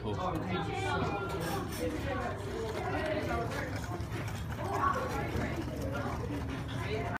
right,